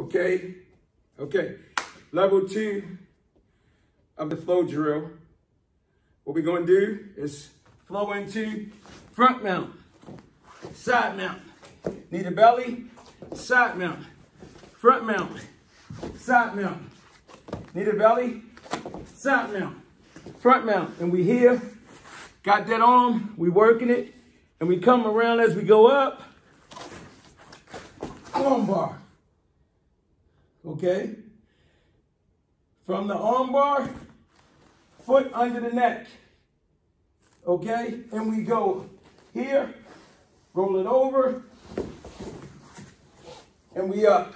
Okay? Okay. Level two of the flow drill. What we're gonna do is flow into front mount, side mount. Knee on belly, side mount, front mount, side mount. Knee on belly, side mount, front mount. And we here, got that arm, we working it, and we come around as we go up. Arm bar. Okay? From the arm bar, foot under the neck. Okay? And we go here, roll it over, and we up.